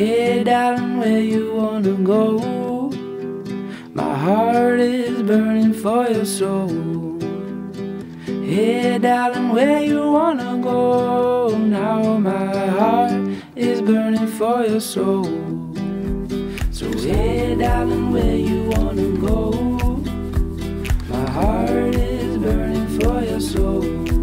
Hey, darling, where you wanna go? My heart is burning for your soul. Hey, darling, where you wanna go? Now my heart is burning for your soul. So, hey, darling, where you wanna go? My heart is burning for your soul.